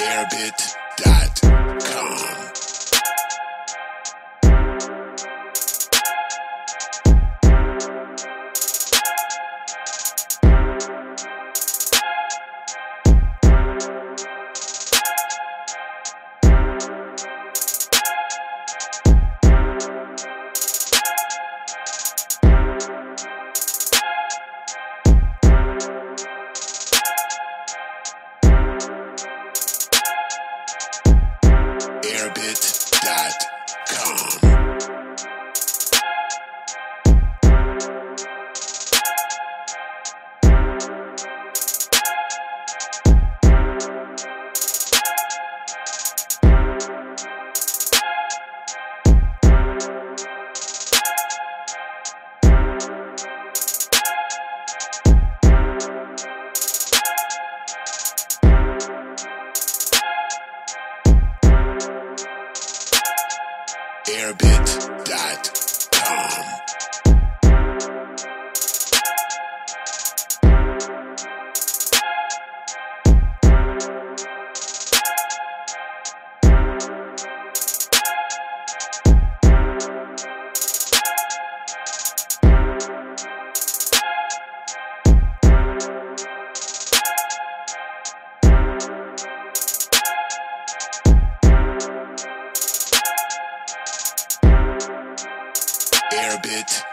airbit.com. airbit.com. airbit.com. airbit.com.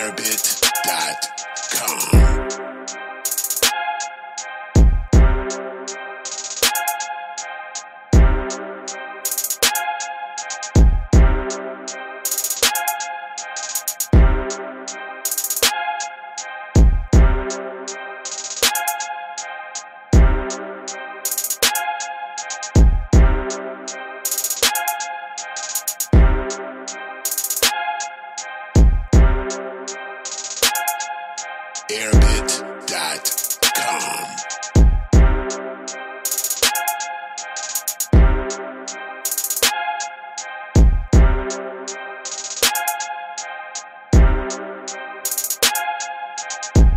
airbit.com. airbit.com.